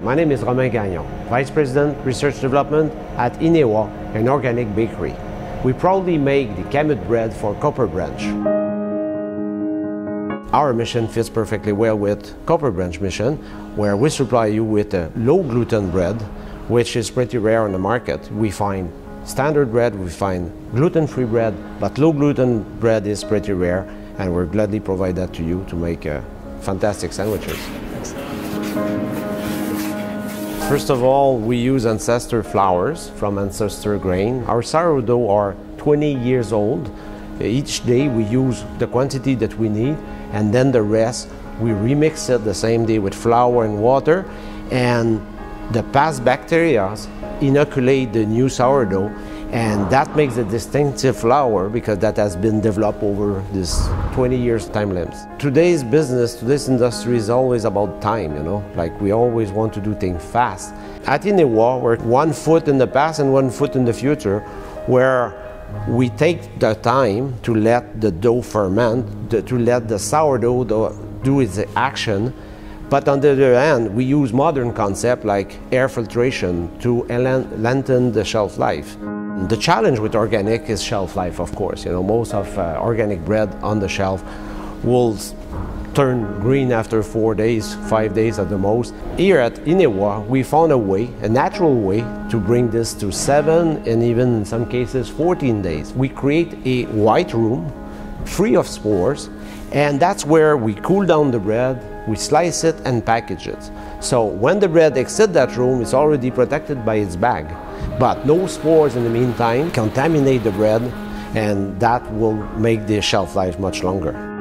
My name is Romain Gagnon, Vice President Research Development at Inéwa, an organic bakery. We proudly make the Kamut bread for Copper Branch. Our mission fits perfectly well with Copper Branch mission, where we supply you with a low gluten bread, which is pretty rare on the market. We find standard bread, we find gluten-free bread, but low gluten bread is pretty rare, and we're gladly provide that to you to make uh, fantastic sandwiches. First of all, we use ancestor flours from ancestor grain. Our sourdough are 20 years old. Each day we use the quantity that we need and then the rest we remix it the same day with flour and water and the past bacteria inoculate the new sourdough and that makes a distinctive flour because that has been developed over this 20 years time limit. Today's business, today's industry is always about time, you know, like we always want to do things fast. At Inéwa, we're one foot in the past and one foot in the future, where we take the time to let the dough ferment, to let the sourdough do its action, but on the other hand, we use modern concepts like air filtration to lengthen the shelf life. The challenge with organic is shelf life, of course. You know, most of uh, organic bread on the shelf will turn green after four days, five days at the most. Here at Inéwa, we found a way, a natural way, to bring this to seven and even in some cases 14 days. We create a white room free of spores, and that's where we cool down the bread, we slice it and package it. So when the bread exits that room, it's already protected by its bag. But no spores in the meantime contaminate the bread, and that will make the shelf life much longer.